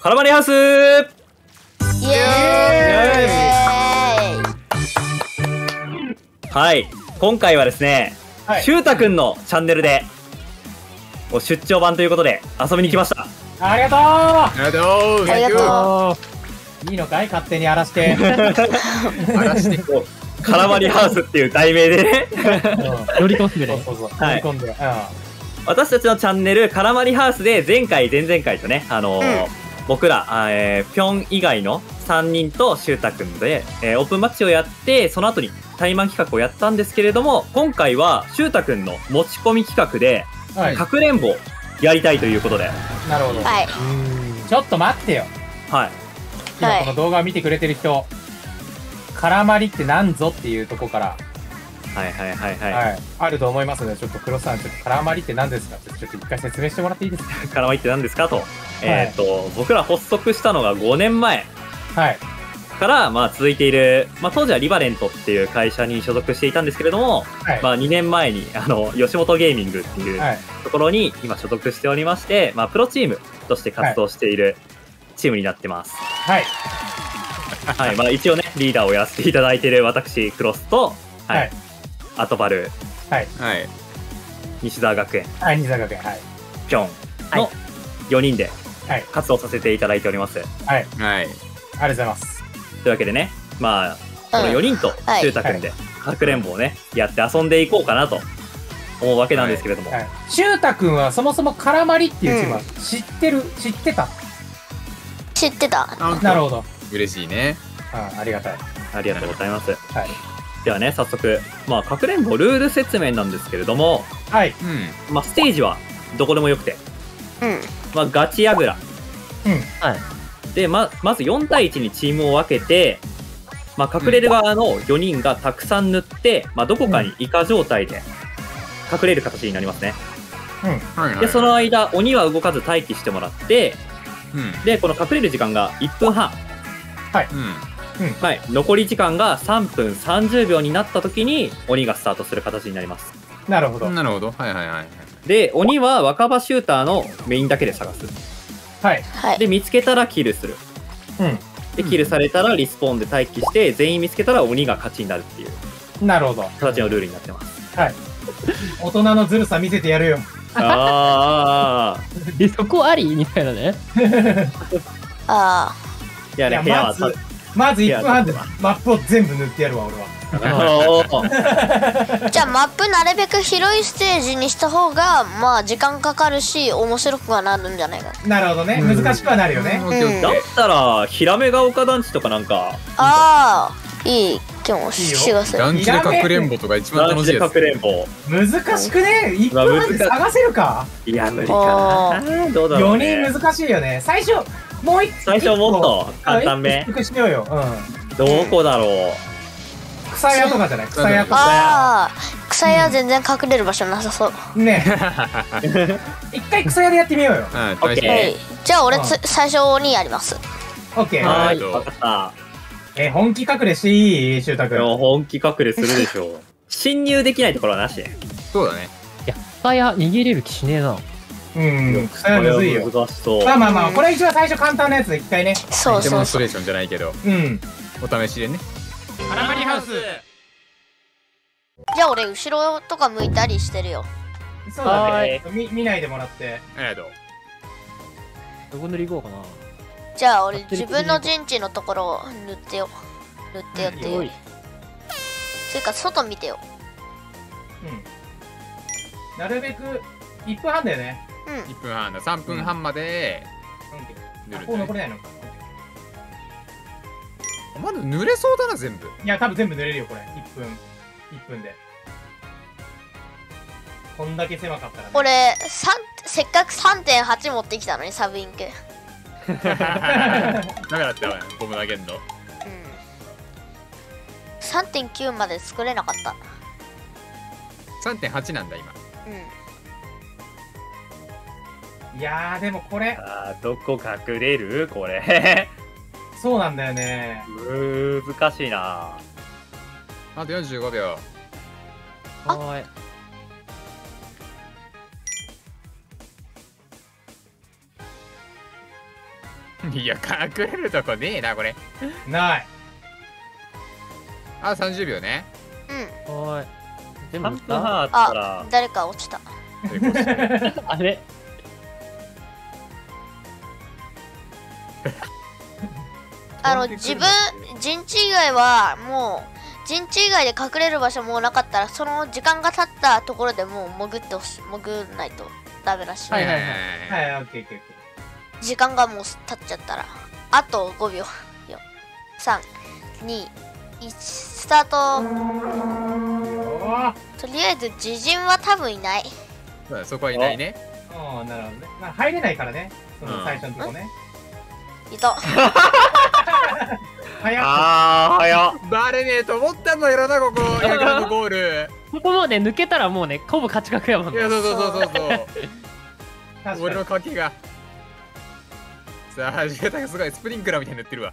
カラマリハウス。イエーイ。はい。今回はですね、はい。しゅうたくんのチャンネルでお出張版ということで遊びに来ました。ありがとう。ありがとう。いいのかい勝手に荒らして。荒らして。カラマリハウスっていう題名でね。乗り込んでね。乗り込んで。う私たちのチャンネルカラマリハウスで前回前々回とねあのーうん僕ら、あえー、ピョン以外の3人としゅうたくんで、えーオープンマッチをやってその後に対マン企画をやったんですけれども今回はしゅうたくんの持ち込み企画でん。はい。かくれんぼやりたいということでなるほど。はい。ちょっと待ってよ。はいはい今この動画を見てくれてる人、絡まりってなんぞっていうとこから、はいはいはいはい、はい、あると思いますので、ちょっと黒さん、ちょっと絡まりって何ですか？って、ちょっと一回説明してもらっていいですか？カラマリって何ですか？と、えっ、と僕ら発足したのが5年前。はい。から、まあ、続いている、まあ、当時はリバレントっていう会社に所属していたんですけれども、はい。まあ、2年前にあの吉本ゲーミングっていうはい。ところに今所属しておりまして、まあ、プロチームとして活動しているチームになってます。はい。はい、まあ、一応ね、リーダーをやらせていただいている私、クロスと、はい、はいアトバル、はい西澤学園、はい、西田学園。はい。ピョンの4人ではい活動させていただいております。はい。あはいりがとうございます。というわけでね、まあ、この4人とはいしゅうたくんで、かくれんぼをね、やって遊んでいこうかなと思うわけなんですけれども、はい。しゅうたくんはそもそも絡まりっていうチームは知ってる、知ってた？知ってた。あなるほど。嬉しいねうん、ありがたい。ありがとうございます。はい。ではね、早速、まあ、かくれんぼルール説明なんですけれども、はい。うんまあ、ステージはどこでもよくて、うん。まあ、ガチヤグラ。うん。で、ま、まず4対1にチームを分けて、まあ、隠れる側の4人がたくさん塗って、まあ、どこかにイカ状態で隠れる形になりますね。はいはいで、その間、鬼は動かず待機してもらって、うんで、この隠れる時間が1分半。うんはい。残り時間が3分30秒になった時に、鬼がスタートする形になります。なるほど。なるほどはいはいはいで、鬼は若葉シューターのメインだけで探す。はい。はい。で、見つけたらキルする。うん。で、キルされたらリスポーンで待機して、全員見つけたら鬼が勝ちになるっていうなるほど。形のルールになってます。はい。大人のずるさ見せてやるよ。あーあえ そこあり？みたいなね。あー。いやね、いや部屋はまずまず1分半でマップを全部塗ってやるわ、俺は。じゃあマップなるべく広いステージにした方が、まあ時間かかるし、面白くはなるんじゃないかな。なるほどね。難しくはなるよね。オッケーオッケだっーたら、ヒラメが丘団地とかなんか、ああ、いい気もしがする。団地でかくれんぼとか一番楽しいやつかくれんぼ。難しくね ?1 分半で探せるかいや、無理かあな。どうだろう、ね。?4 人難しいよね。最初、もう一最初もっと簡単め一個しようよ。うどこだろう。ん。草屋とかじゃない？草屋とか。ああ、草屋全然隠れる場所なさそう。ね 一回草屋でやってみようよ。はいオッケーはい。じゃあ俺うんつ、最初にやります。オッケー。はーい、かった。え、本気隠れしていい？シュータいや君。本気隠れするでしょう。侵入できないところはなし。そうだねいや、草屋逃げれる気しねえな。うん、草屋むずいよ。これは難しそう。まあまあまあ、これ一番最初簡単なやつで一回ね。そうそうそう。デモンストレーションじゃないけどうん。お試しでねハラマリハウスじゃあ俺後ろとか向いたりしてるよ。そうだはね。み見ないでもらって。ありがとうどこ塗り行こうかな。じゃあ俺自分の陣地のところを塗ってよ。塗ってよってよおい。つうか外見てよ。うん。なるべく1分半だよね。うん。1分半だ3分半までうんあ塗るこう残れないのか。まだ濡れそうだな全部いや、多分全部塗れるよ、これ。1分。1分で。こんだけ狭かったらね。俺三せっかく3.8持ってきたのにサブインク。うん。ダメだったわボム投げんの3.9まで作れなかった。3.8なんだ今うん。いやー、でもこれ、あーどこ隠れる？これ。そうなんだよね。難しいな。あと45秒。あ。はーい。いや隠れるとこねえなこれ。ない。あ30秒ね。うん。おーい。全部3売っ分半たあったら。あ誰か落ちた。あれ？あの自分陣地以外はもう陣地以外で隠れる場所もうなかったらその時間が経ったところでもう潜ってほし潜んないと。ダメらし。い、はいはい。はいはいはい。オッケーオッケーオッケ時間がもう経っちゃったら。あと5秒。321スタート。とりあえず自陣は多分いない。そうだそこはいないね。おーなるほどね。まあ入れないからね。そうん。の最初のとこねいた 早くあー早っ。バレねえと思ったんだよなここ。ヤクルトゴール。ここもうね、抜けたらもうね、ほぼ勝ち確やもんね。いや。そうそうそうそう。そう確俺のか賭けが。さあジェタがすごいスプリンクラーみたいに塗ってるわ。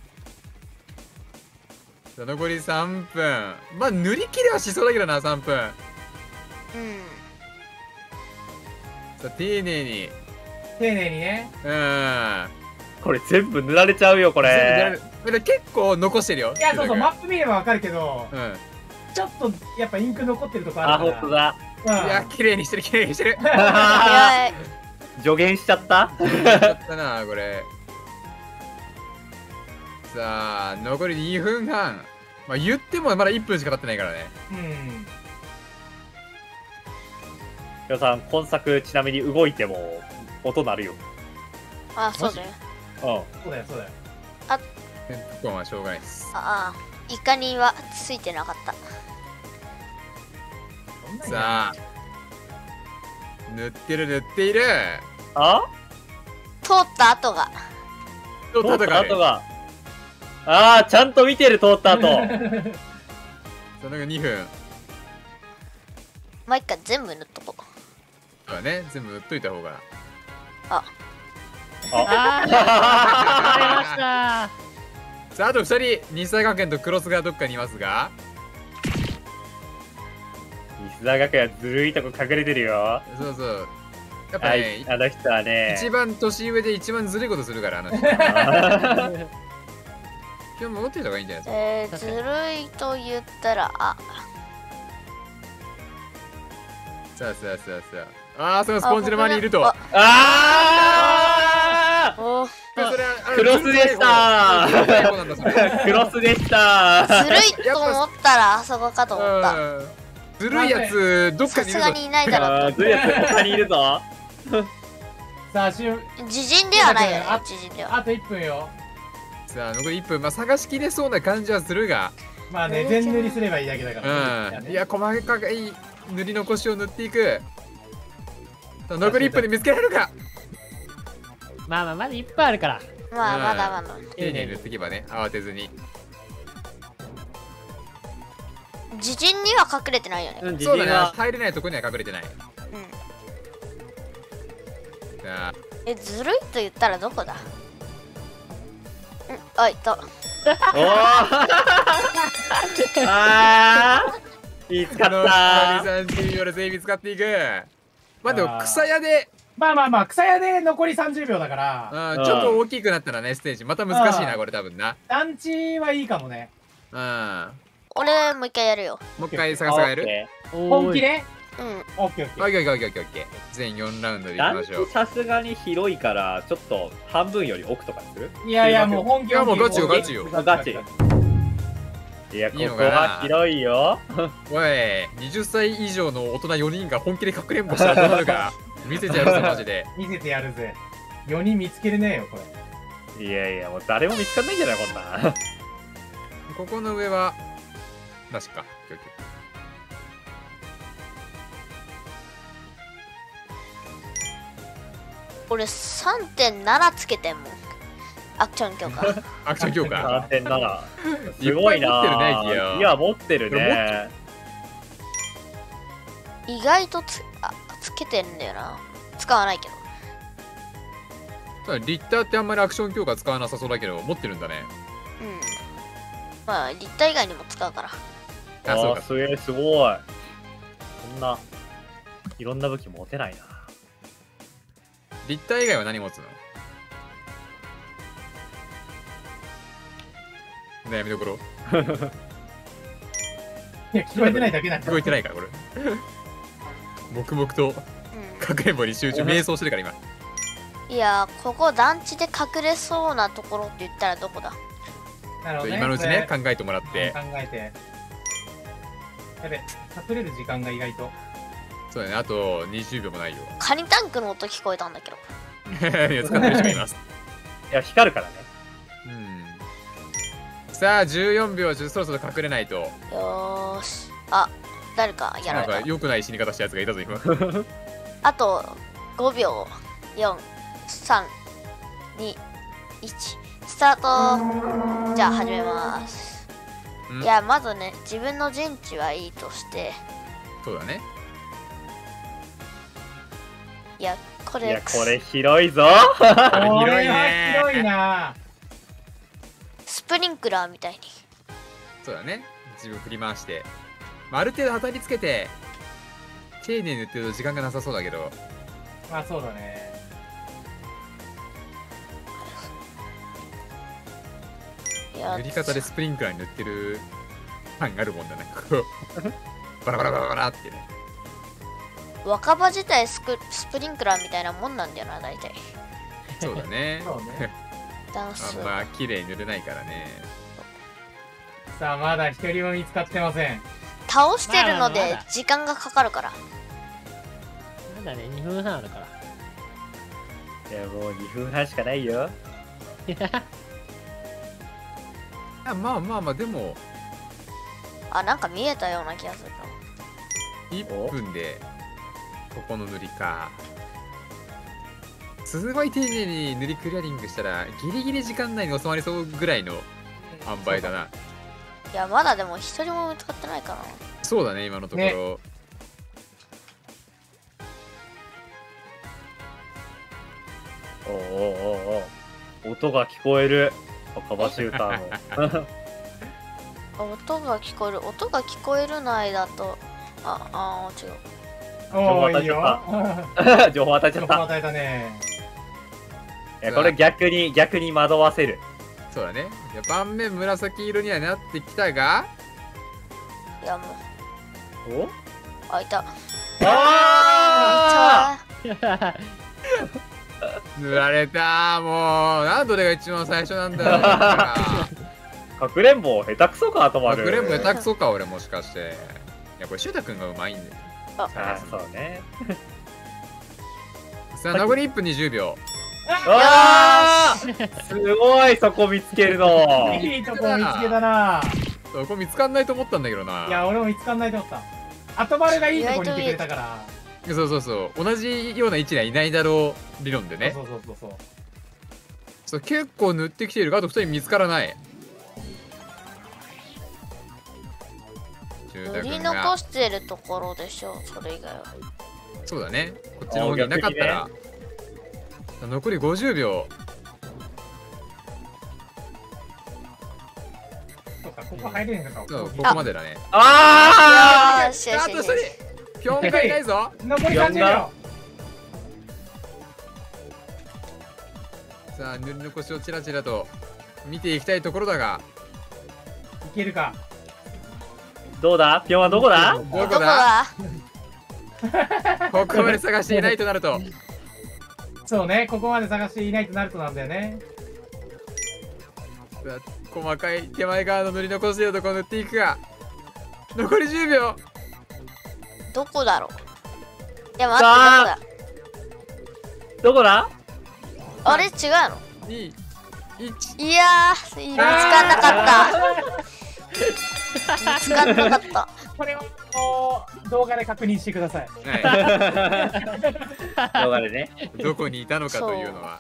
さあ残り3分。まあ塗り切れはしそうだけどな3分。うん。さあ丁寧にに。丁寧にね。うんこれ全部塗られちゃうよこ全部やれ結構残してるよ。いやそうそうマまップ見ればわかるけどうん。ちょっとやっぱインク残ってるとこああるか本当だ。らいや綺麗にしてる綺麗にしてる。助言しちゃった？だったなこれ。さあ残り2分半。まあ言ってもまだ1分しか経ってないからね。うん。うん皆さん今作ちなみに動いても音鳴るよ。あそうだようんそうだよそうだよ。ここはしょうがないです。ああイカにはついてなかった。さあ。塗ってる塗っている。あ？通った後が。と通った戦う後が。あーちゃんと見てる通った後 その後2分。もう一回全部塗っとこう。そうだね。全部塗っといた方が。あー、バレました。さああと2人日大学園とクロスがどっかにいますが。西田学園ずるいとこ隠れてるよ。そうそう。やっぱはねいあの人はね。一番年上で一番ずるいことするからあの人。あ今日戻っていた方がいいんじゃないですか？えー、ずるいと言ったらあ。さあさあさあさあ。あーそのスポンジの周りにいると。ああクロスでした。クロスでした。ずるいと思ったらあそこかと思った。うん。ずるいやつどっかさすがにいるぞ。にいないだろ。あーずるいやつ他にいるぞ。さあしゅう自陣ではないよねあ自陣では。あと1分よ。さあ残り1分まあ探しきれそうな感じはするが。まあね全塗りすればいいだけだかうらん。いや細かい塗り残しを塗っていく。残り1分で見つけられるかまあまあ、まだいっぱいあるから。まあうんまだ。まだ丁寧に。塗っていけばね慌てずに。自陣には隠れてないよね。うん自そうだね。入れないところには隠れてない。うん。さあえずるいと言ったらどこだ？うんあいた。おー。あー。見つかった30秒で全員見つかっていく。まあでも草屋でまあまあまあ草屋で残り30秒だからうん。ちょっと大きくなったらねステージ。また難しいなうん。これ多分な。団地はいいかもね。うん。俺もう一回やるよ。もう一回探すがやる？本気で？うん。オッケーオッケー。オッケーオッケーオッケー。全4ラウンドでいき団ましょう。地さすがに広いからちょっと半分より奥とかにする？いやいやもう本気いやもうガチよガチよ。ガチいやここは広いよ。おい20歳以上の大人4人が本気でかくれんぼしたらどうなるか？見せてやるぞ マジで。見せてやるぜ。4人見つけれねえよこれ。いやいやもう誰も見つかんないんじゃないこんな。ここの上はなしか俺3.7つけてんもん。アクション強化。ー アクション強化。3.7すごいな。いや持ってるね。意外とつけてんだよな。使わないけど。ただリッターってあんまりアクション強化使わなさそうだけど持ってるんだね。うん。まあ立体以外にも使うから。あそうか。すげえすごい。こんないろんな武器持てないな。立体以外は何持つの？悩みどころ？いや、聞こえてないだけなんだ聞こえてないからこれ 黙々とかくれんぼに集中瞑想してるから今。うん、いやここ団地で隠れそうなところって言ったらどこだ？なるほどね。今のうちねこ考えてもらっれて考えて。やべ、隠れる時間が意外と。そうだねあと20秒もないよ。カニタンクの音聞こえたんだけど。いや使ってる人がいます。いや、光るからね。うん。さあ14秒そろそろ隠れないと。よーし。あ誰かやらなんかれた良くない死に方したやつがいたぞ今。あと5秒。432スタート。じゃあ始めます。うん。いやまずね自分の陣地はいいとして。そうだね。いやこれ。いや、これ広いぞ。広いね。広いな。スプリンクラーみたいに。そうだね。自分振り回して、まあ、ある程度当たりつけて丁寧に塗ってると時間がなさそうだけど。まあそうだね。塗り方でスプリンクラーに塗ってる感があるもんだねこう バラバラバラバラってね。若葉自体スクスプリンクラーみたいなもんなんだよな大体。そうだね。そうね。ダンス。あんま綺麗に塗れないからね。さあ、まだ一人も見つかってません。倒してるので時間がかかるから。なんだね、2分半あるから。いや、もう2分半しかないよ。あまあまあまあでも。あなんか見えたような気がする1分でここの塗りか。すごい丁寧に塗りクリアリングしたらギリギリ時間内に収まりそうぐらいの塩梅だないやまだでも一人も見つかってないかなそうだね今のところ、おうおうおうおう音が聞こえる。若葉シューターの。あ 音が聞こえる音が聞こえる内だとああ違うおー、いい情報よ。情報与えちゃった。情報与えたね。これ逆に、逆に惑わせる。そうだね。いや盤面紫色にはなってきたが。いやもう。お？あいた。ああ 塗られた。もうなんどれが一番最初なんだよ。ーかくれんぼ下手くそか、とまる。かくれんぼ下手くそか俺もしかして。いやこれシュータ君がうまいんだよ。あ。ーそうね。さあ残り1分20秒あーすごい、そこ見つけるの。いいとこ見つけたな。そこ見つかんないと思ったんだけどないや、俺も見つかんないと思った。後丸がいいとこにいてくれたから。そうそうそう同じような位置にはいないだろう理論でねそうそうそうそう。そう結構塗ってきているがあと2人見つからない塗り残してるところでしょそれ以外はそうだねこっちの方にいなかったら、残り50秒。そうか、ここ入れんのか。そうここ。までだね。あよしよあと1しよしよし。人ぴょんがいないぞ残り30秒。さあ塗り残しをちらちらと見ていきたいところだが。いけるか。ーどうだ？ぴょんはどこだ？どこだ？ここまで探していないとなるとそうね、ここまで探していないとなるとなんだよね。細かい手前側の塗り残しているとこ塗っていくが残り10秒。どこだろう。いや待ってどこだ？どこだ？あれ？違うの？2 1いやー見つかんなかった。見つかんなかったこれを動画で確認してください。は 動画でね。い、どこにいたのかというのは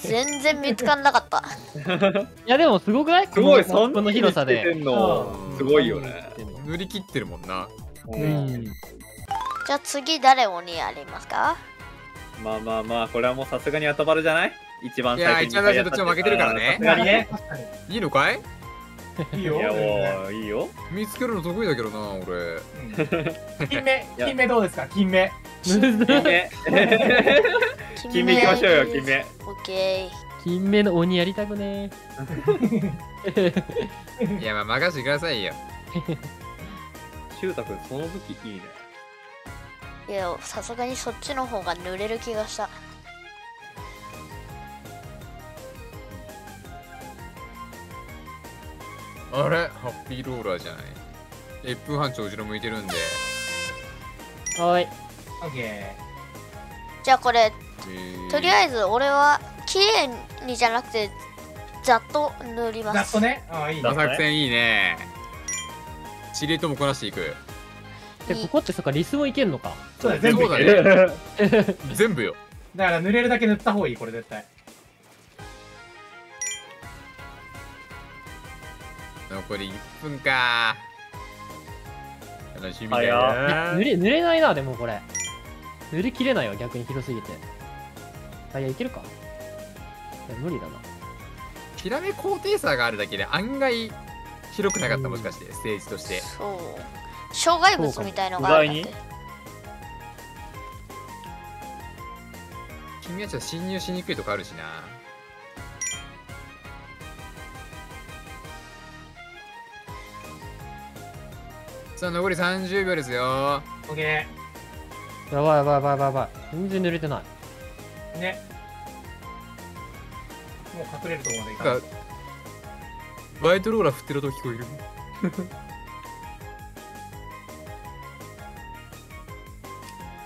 全然見つかんなかった いや、でもすごくない？すごい、そんなこの広さで。すごいよね。塗り切ってるもんな。じゃあ次誰鬼やりますか？まあまあまあ、これはもうさすがに後丸じゃない？一番いや最初に一番最初どっちも負けてるからねさすがにね。確かいいのかい？に。いいよ。いや、もう、いいよ。見つけるの得意だけどな俺うん 金目、金目どうですか？金目。金目。金目行きましょうよ、金目。オッケー金目の鬼やりたくねいや、まあ、任せてくださいよ。シュータ君、その武器いいね。いやさすがにそっちの方が濡れる気がしたあれ？ハッピーローラーじゃない？1分半長後ろ向いてるんで。はーい。オッケじゃあこれとりあええず俺は綺麗にじゃなくてざっと塗りー。ますざっとね？ああ、いいざねっ。作戦いいね。司令ともこなしていく。で、ここってそっか、リスもいけんのか。そうだよ、全部。だね。全部よ。だから濡れるだけ塗った方がいい、これ絶対。残り1分か。楽しみだよ。濡れ、濡れないな、でもこれ。濡れきれないわ、逆に広すぎて。あ、いや、いけるか。いや、無理だな。ヒラメ高低差があるだけで案外広くなかったもしかして、ステージとして。そう障害物みたいのがあるんだって君はちょっと侵入しにくいとこあるしな。さあ、残り30秒ですよ。オッケやばいやばいやばいやばいやばい。全然濡れてない。ー。ね。もう隠れるところまでいかなんか、ワイトローラー振ってる音聞こえる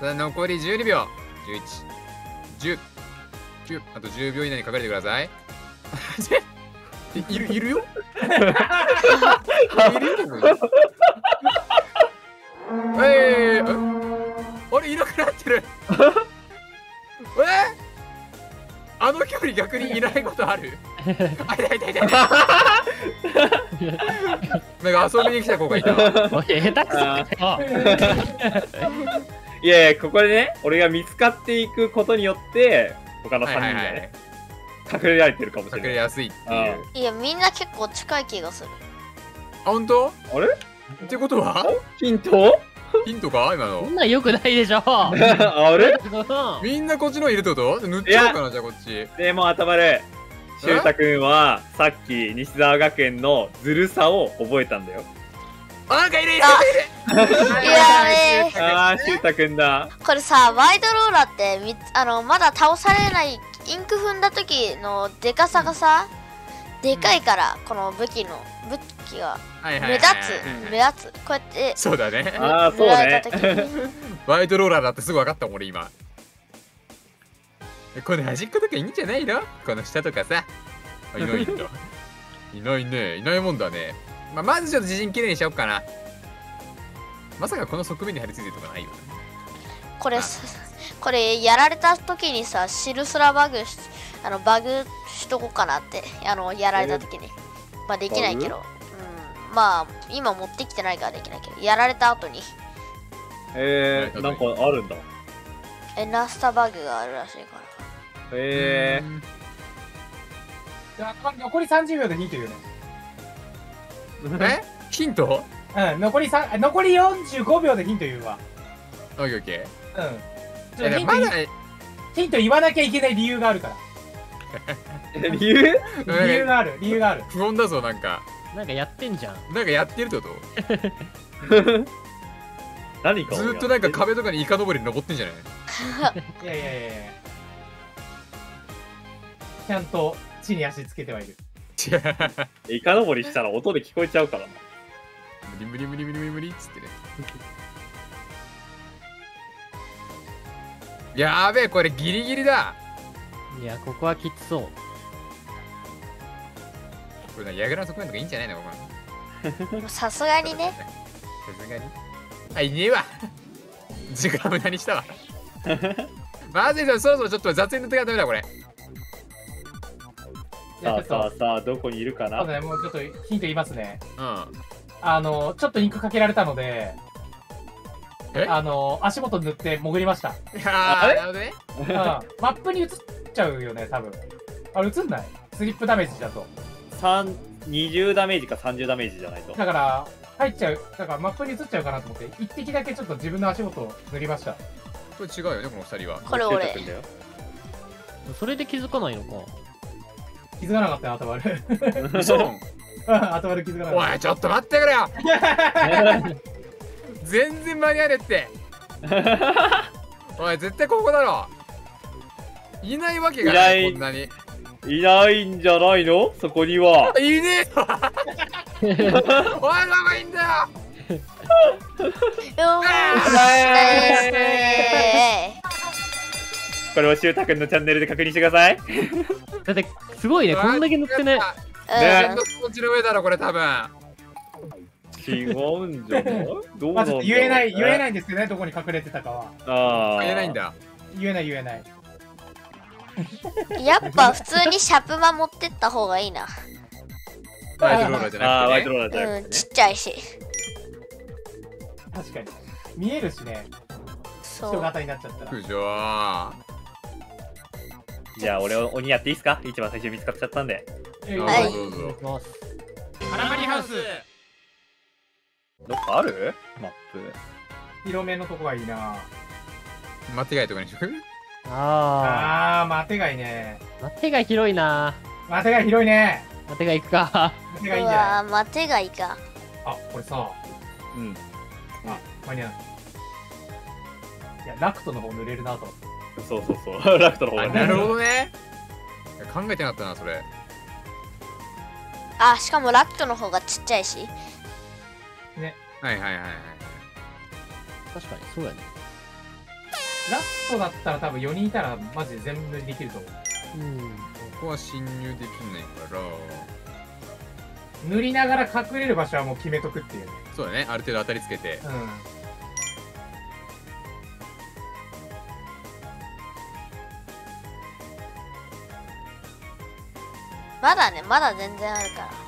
さあ、残り12秒。11、10、9、あと10秒以内に隠れてください。え いる、いるよ いるよえー、あれいなくなってる。え？あの距離逆にいないことある？あ、いたいたいたいた なんか遊びに来た子がいた。下手くそ。いやいや、ここでね、俺が見つかっていくことによって、他の3人がはいはいはい。ね、隠れられてるかもしれない。隠れやすいっていう。いやみんな結構近い気がする。あ、本当？あれ？ってことは？ヒント？ヒントか？今のそん。なん良くないでしょ。あれ？うんみんなこっちのいるってこと？塗っちゃおうかな、じゃあこっち。でも頭で、シュウタ君は、さっき、西沢学園のずるさを覚えたんだよ。あ、なんかいるいるいるいるいやねあー、シュウタ君だ。これさワイドローラーってみあのまだ倒されないインク踏んだ時のでかさがさでかいから、この武器の武器が目立はいつ目立つこうやってそうだね。あー、そうねワイトローラーだってすぐ分かったもん俺今。えこの端っことかいいんじゃないの？この下とかさ。あいないんだ。いないね。いないもんだね。まあ、まずちょっと自陣きれいにしちゃおっかな。まさかこの側面に貼り付いてるとかないよね。これさこれやられた時にさシルスラバグしあのバグしとこうかなってあのやられた時にまあできないけどうんまあ今持ってきてないからできないけどやられた後にえー、なんかあるんだ。エナスタバグがあるらしいからえうんじゃあ残り30秒でヒント言うね。ー。え？ヒント？うん、残り3、残り45秒でヒント言うわ。オッケーオッケうん。ちー。ょっとヒント言えまだい、ヒント言わなきゃいけない理由があるから。理由？理由がある、理由がある。不穏だぞなんか。なんかやってんじゃん。なんかやってるってこ 何かずっとなんか壁とかにイカ登り登ってんじゃない？いやいやいやいやちゃんと地に足つけてはいる。イカ登りしたら音で聞こえちゃうからな。無理無理無理無理無理無理っつってね。やべえ、これギリギリだ。いや、ここはきつそう。これな、矢倉の側面とかいいんじゃないの？さすがにねさすがに？あ、いねえわ。時間無駄にしたわ。まずいぞ、そろそろちょっと雑に塗ってかダメだ、これ。さあさあ、さあ、どこにいるかな？そうだね、もうちょっとヒント言いますね。うん。あの、ちょっとインクかけられたので、え？あの、足元塗って潜りました。いやー、なるほどね。うん。マップに映っちゃうよね、多分。あ、映んない？スリップダメージだと。三20ダメージか30ダメージじゃないと。だから、入っちゃう、だからマップに映っちゃうかなと思って、一滴だけちょっと自分の足元を塗りました。これ違うよね、この二人は。これ俺それで気づかないのか。気づかなかったよ、頭悪。嘘 頭悪気づかなかっおいちょっと待ってくれよ 全然間に合わって おい絶対ここだろいないわけがないいないこんなにいないんじゃないの？そこには。いねえわ おいどこいいんだよこれをしゅうたくんのチャンネルで確認してください。だってすごいねこんだけ乗ってねうんねの気持ちの上だろこれ多分違うんじゃない？どう言えない、言えないい。んですけどね、どこに隠れてたかは。ああ。言えないん。だ言えない、言えない。やっぱ普通にシャプマ持ってった方がいいな。ワイトローラーじああ、ゃなくて、ね、ワイトローラーじゃなうん、くてね。ちっちゃいし。確かに。見えるしね、そう。人型になっちゃったら。苦情じゃあ、俺、鬼やっていいっすか？一番最初に見つかっちゃったんで。えはいどうぞどうぞお願いしますハラマリハウスどっかある？マップ。広めのとこがいいな間違いとかにしとく？ああー、待てがいいね。ー待てが広いな待てが広いね。待てが行くか待てがいいんうじゃない待てがいいか。あ、これさ、うん。あ、間に合う。いや、ラクトの方塗れるなと思って。そうそうそう。ラクトの方なるほどね考えてなかったなそれあ、しかもラクトの方がちっちゃいし。はいはいはいはい確かにそうやねラクトだったら多分4人いたらマジで全部塗りできると思う。うんここは侵入できないから塗りながら隠れる場所はもう決めとくっていうね。そうだねある程度当たりつけてうん。まだね、まだ全然あるから。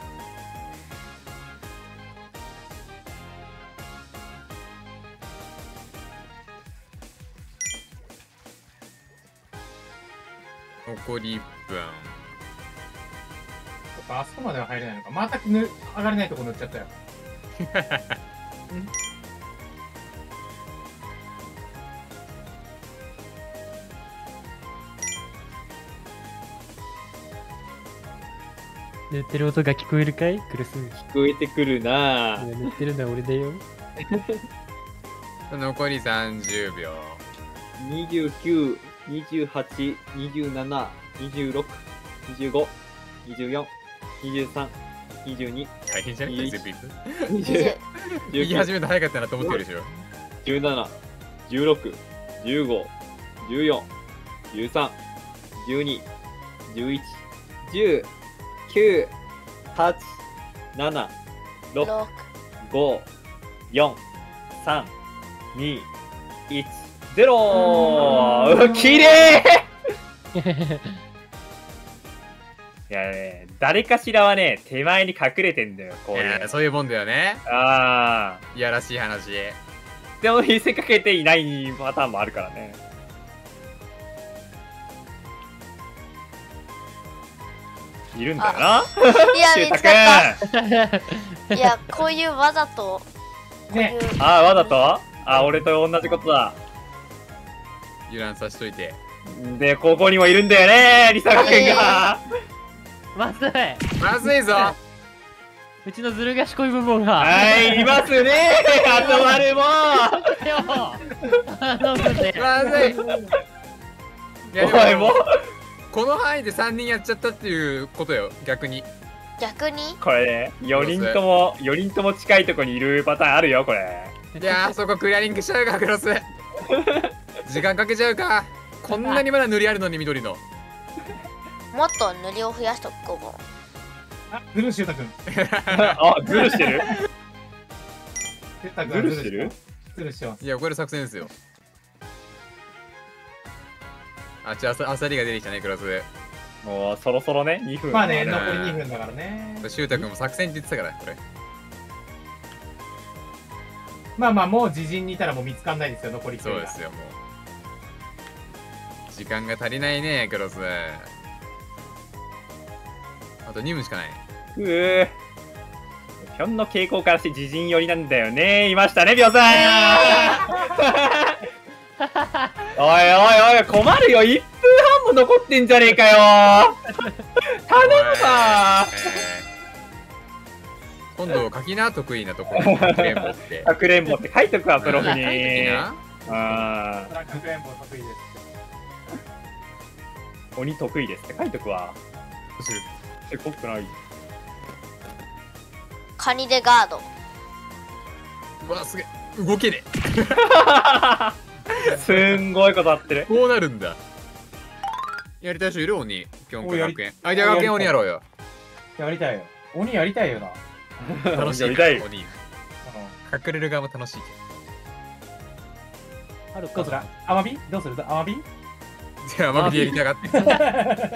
残り1分そっか、あそこまでは入れないのか。また塗上がれないとこ塗っちゃったよ。塗ってる音が聞こえるかい？クルス聞こえてくるなぁ。塗ってるのは俺だよ 残り30秒29、28、27、26、25、24、23、22、大変じゃねい？い全部いく20、言い19、始めた早かったなと思ってるでしょ17、16、15、14、13、12、11、10、9、8、7、6、6。5、4、3、2、1、0! きれいいやね、誰かしらはね、手前に隠れてんだよ、こういいうそういうもんだよねああ。いやらしい話でも見せかけていないパターンもあるからね。いるんだよな。いや、見つかっくた。いや、こういうわざと、こういねう。ん。ああ、わざと？あ俺と同じことだ。油断さしといて。で、ここにもいるんだよね、リサカ君が。まずい。まずいぞ。うちのずる賢い部分が。はい、いますね、あとまるも。よ頼むぜ。まずい。おい、でももう。この範囲で3人やっちゃったっていうことよ逆に。逆に？これね、4人とも、4人とも近いとこにいるパターンあるよ、これ。いやーそこクリアリングしちゃうかクロス時間かけちゃうかこんなにまだ塗りあるのに緑のもっと塗りを増やしとこうも。あ、ずるしゅうたくん。あ、ズルしてる？しゅうたくんズルしてる？ずるしてます。いやこれ作戦ですよあっちあさあさりが出てきたねクロスもう、そろそろね、2分。まあね、うん残り2分だからね。シュウタ君も作戦って言ってたからこれまあまあ、もう自陣にいたらもう見つかんないですよ、残り1分がそうですよもう時間が足りないねクロスあと2分しかない。ぴょんの傾向からして自陣寄りなんだよね。いましたね、ぴょんさん。おいおいおい、困るよ。1分半も残ってんじゃねえかよ。頼むさえー今度書きな得意なところにかくれんぼって。かくれんぼって。書いとくわ、プロフに。あそらかくれんぼ得意です。ー鬼得意ですって書いとくわ。どうする？せこくない。カニでガード。うわすげえ。動けね すんごいことなってる。え。こうなるんだ。やりたい人いる？鬼。ぴょんこおやり学園。あじゃあ学園鬼やろうよ。やりたいよ。鬼やりたいよな楽しい。い。鬼隠れる側も楽しいあるか。どうする？アマビ？どうする？アマビ？じゃあマビでやりたがっ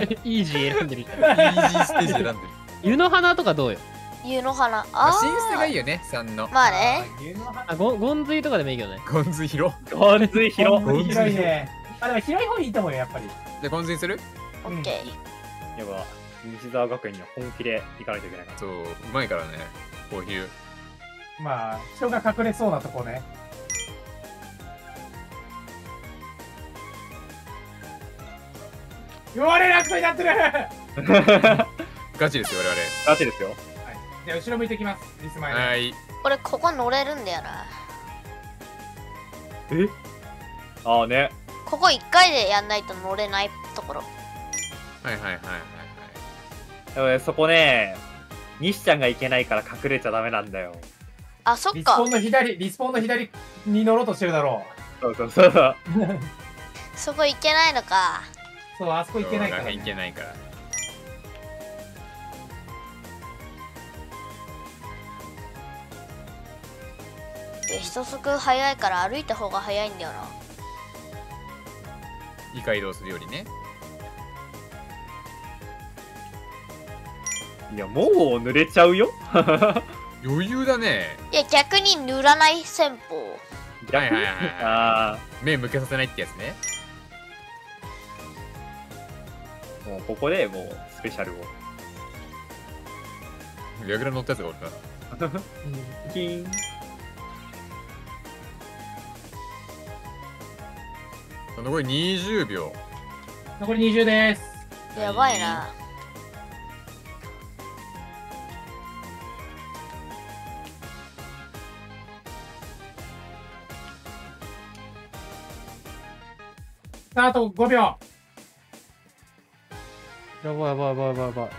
て。イージー選んでるイージーステージ選んでる。湯の花とかどうよ？湯の花。まああ新捨てがいいよよね3の。まあね。牛の花。あゴンゴンズイとかでもいいけどね。ゴンズイ広ゴンズイ広。ゴンズイ広い。ねあでも広い方いいと思うよやっぱり。じゃあゴンズイする？オッケー。やば。西沢学園には本気で行かないといけないから。そううまいからねこういう。まあ人が隠れそうなとこね。言われ楽になってる！は いガチですよガチですよ。じゃあ後ろ向いてきます。リスマイはい。これここ乗れるんだよな。え？ああね。ここ1回でやんないと乗れないところ。はいはいはいはいでもねそこね、西ちゃんが行けないから隠れちゃダメなんだよ。あそっか。リスポンの左リスポンの左に乗ろうとしてるだろそうそうそう。う。そこ行けないのか。そうあそこ行けないから、いけね、ないから。で人速速いから歩いた方が速いんだよな。異界移動するよりねいや、もう濡れちゃうよ。余裕だね。いや逆に塗らない戦法。はいはいはいは 目向けさせないってやつね。あ、もうここでもうスペシャルを。ヤグラ乗ったやつがおるな。キーン。残り20秒。残り20です。やばいなああと5秒。やばいやばいやばいやばいやばい。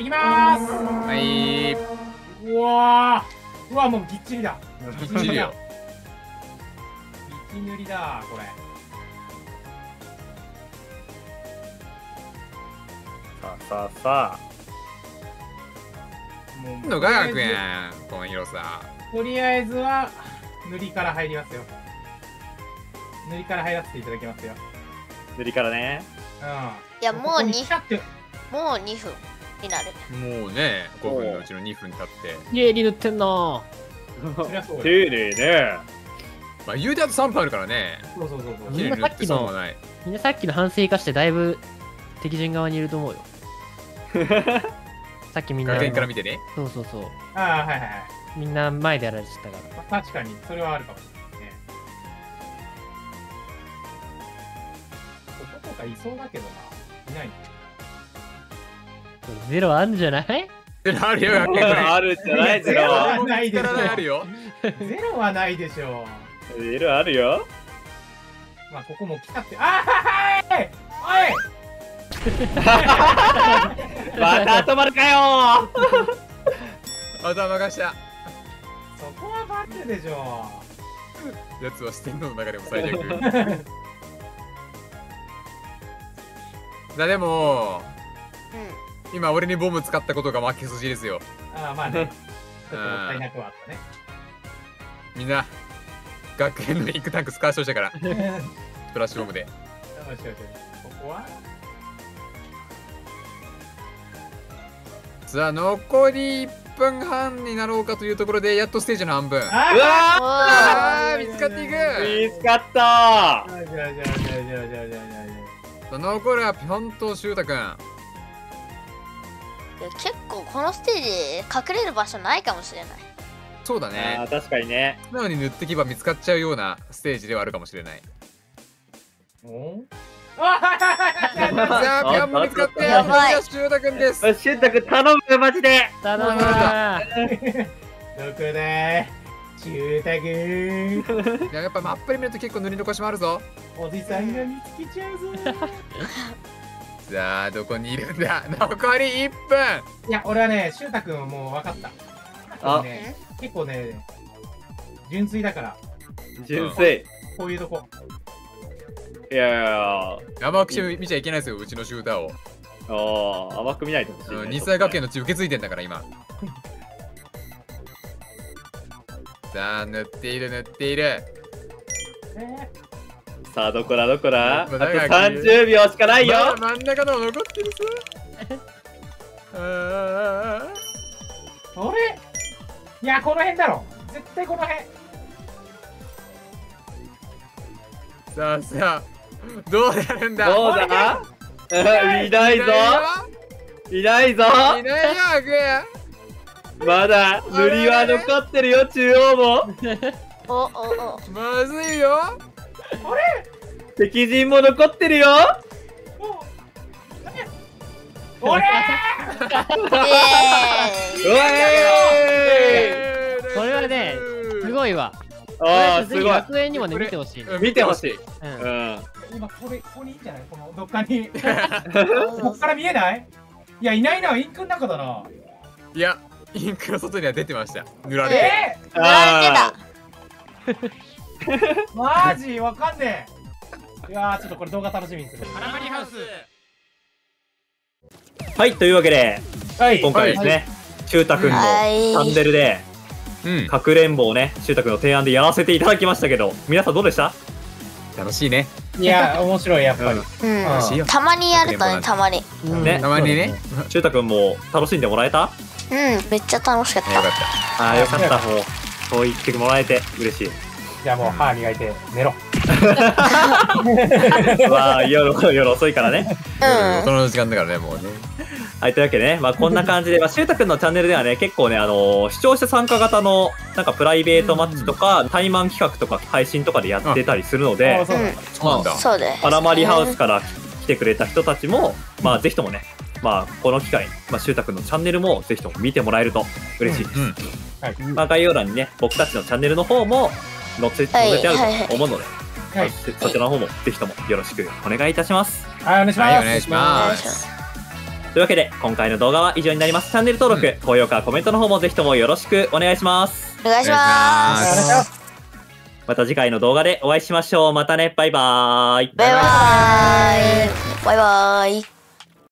いきまーす。はい。うわー。うわもうぎっちりだ。ぎっちりよぎっち塗りだこれ。さあさあさもうのが学園この広さ。とりあえずは塗りから入りますよ。塗りから入らせていただきますよあ、塗りからね。うん。いやもうここに 2, 来たって。もう2分になる。もうね5分のうちの2分経って。イエーリ塗ってんな。丁寧ね。まあ言うてあと3分あるからね。そうそうそうそう。みんなさっきのみんなさっきの反省生かしてだいぶ敵陣側にいると思うよ。さっきみんな学園から見てね。そうそうそう。ああはいはいはい。みんな前でやられてたから。まあ確かにそれはあるかも。しれないとかいそうだけどな。いない。ゼロあんじゃない？あるよ。学園これあるんじゃない？ゼロ。ゼロは。はないでしょ。力あるよゼロはないでしょ。ゼロあるよ。うまあここも来たって。ああはいおい。また止まるかよ。頭がした。そこはバツでしょ。やつは四天王の中でも最悪 だでも、うん、今俺にボム使ったことが負け筋ですよ。ああまあね。ちょっともったいなくはあったね。みんな学園のインクタンクスカーションしたから。フラッシュボムで。ここは？さあ残り1分半になろうかというところでやっとステージの半分。うわ見つかっていく。見つかったじゃじゃじゃじゃじゃじゃじゃ残るはぴょんとしゅうたくん。結構このステージ隠れる場所ないかもしれない。そうだあねー確かにね。素直に塗ってけば見つかっちゃうようなステージではあるかもしれない。おさあ、ピョンも見つかって、やばい。残りはシュウタくんです。しゅうたくん頼むよマジで。頼むもうどこだシュータくんいややっぱマップで見ると結構塗り残しもあるぞ。おじさんが見つけちゃうぞ。さあ、どこにいるんだ？残り1分。いや俺はねシュータくんはもう分かった。あ。ね、結構ね純粋だから。純粋。こういうとこ。いやいやいや。甘く見ちゃいけないですよ、うちのシューターを。あー甘く見ないでほしいね。うん日大学園の血受け継いでんだから、今。さあ、塗っている、塗っている。えさあどこだどこだ？あとどこだ30秒しかないよ。まだ真ん中の方残ってるぞ。あれ？いやこの辺だろ。絶対この辺。さあさあ、どうなるんだ？どうだ？いないぞ。いないぞ。いないよ、まだ塗りは残ってるよ中央も。おおお。まずいよ。敵陣も残ってるよ。俺イうわエーこれはねすごいわ。あーすごいこれぜひ学園にもね見てほしい。ね見てほしい。うんうん。今これここにいいんじゃない？このどっかに。こっから見えない？いやいないな。インクの中だな。いや、インクの外には出てました。塗られて。え塗られてた。ー、マジわかんねえ。いやーちょっとこれ動画楽しみにする。ハラマリハウス。はいというわけではい。今回ですねしゅうたくんのチはい。ャンネルでうん、かくれんぼをねしゅうたくんの提案でやらせていただきましたけど皆さんどうでした？楽しいね。いや面白いやっぱり、うん。うん。楽しいよ。たまにやるとねたまに。うんね。たまにね。しゅうたくんも楽しんでもらえた？うん。めっちゃ楽しかっよかった。ああよかった。もうそう言ってもらえて嬉しい。じゃあもう歯磨いて寝ろ。まあ夜夜遅いからね。た大うん。人の時間だからね、もうね。はい、というわけでね、まあ、こんな感じで、まあ、しゅうたくんのチャンネルではね、結構ね、あのー視聴者参加型の、なんかプライベートマッチとか、対マン企画とか配信とかでやってたりするのあで、そうなん。だそうなんだ。そうでパラマリハウスから来てくれた人たちも、まあ、ぜひともね、まあ、この機会に、まあ、しゅうたくんのチャンネルも、ぜひとも見てもらえると嬉しいです。うん。まあ、概要欄にね、僕たちのチャンネルの方も載せ、載せてあると思うので、はいそそちらの方も、ぜひともよろしくお願いいたします。はいお願いします、はい、お願いします。というわけで、今回の動画は以上になります。チャンネル登録、高評価、コメントの方もぜひともよろしくお願いします。お願いしますまた次回の動画でお会いしましょう。またね、バイバーイ。すバイバーイバイバーイ